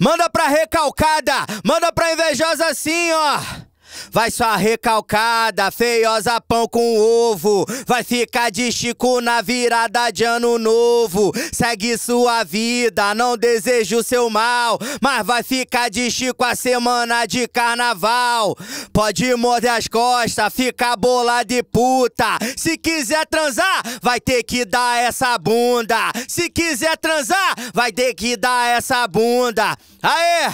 Manda pra recalcada, manda pra invejosa assim, ó. Vai só recalcada, feiosa pão com ovo. Vai ficar de Chico na virada de ano novo. Segue sua vida, não desejo seu mal. Mas vai ficar de Chico a semana de carnaval. Pode morder as costas, fica bola de puta. Se quiser transar, vai ter que dar essa bunda. Se quiser transar, vai ter que dar essa bunda. Aê!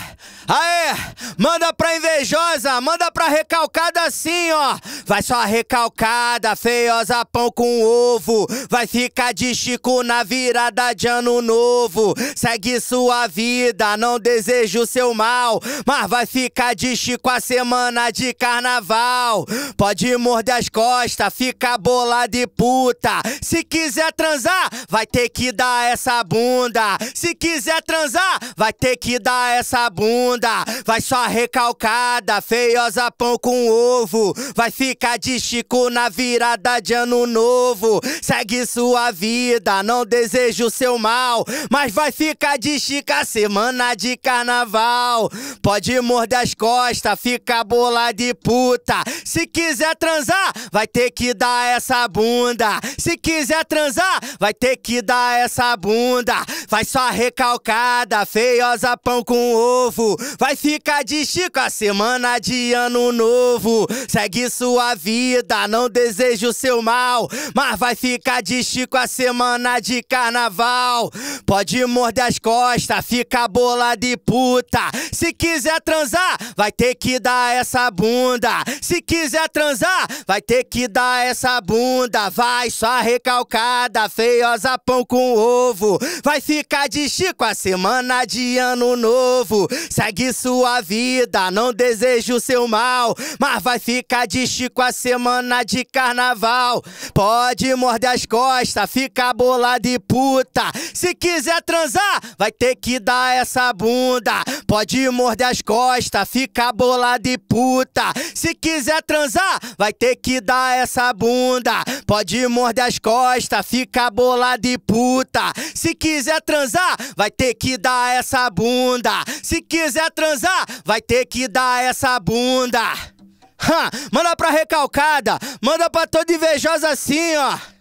Aê! Manda pra invejosa, manda pra recalcada assim, ó. Vai só recalcada, feiosa pão com ovo. Vai ficar de Chico na virada de ano novo. Segue sua vida, não desejo seu mal. Mas vai ficar de Chico a semana de carnaval. Pode morder as costas, fica bola de puta. Se quiser transar, vai ter que dar essa bunda. Se quiser transar, vai ter que dar essa bunda, vai só recalcada, feiosa pão com ovo. Vai ficar de Chico na virada de ano novo. Segue sua vida, não desejo seu mal, mas vai ficar de Chica semana de carnaval. Pode morder as costas, fica bola de puta. Se quiser transar, vai ter que dar essa bunda. Se quiser transar, vai ter que dar essa bunda. Vai só recalcada, feiosa pão com ovo. Vai ficar de Chico a semana de ano novo. Segue sua vida, não desejo seu mal. Mas vai ficar de Chico a semana de carnaval. Pode morder as costas, fica bola de puta. Se quiser transar, vai ter que dar essa bunda. Se quiser transar, vai ter que dar essa bunda. Vai só recalcada, feiosa pão com ovo. Vai ficar de Chico a semana de ano novo. Segue sua vida, não desejo seu mal. Mas vai ficar de Chico a semana de carnaval. Pode morder as costas, fica bola de puta. Se quiser transar, vai ter que dar essa bunda. Pode morder as costas, fica bola de puta. Se quiser transar, vai ter que dar essa bunda. Pode morder as costas, fica bola de puta. Se quiser transar, vai ter que dar essa bunda. Se quiser quiser transar, vai ter que dar essa bunda. Ha, manda pra recalcada, manda pra toda invejosa assim, ó.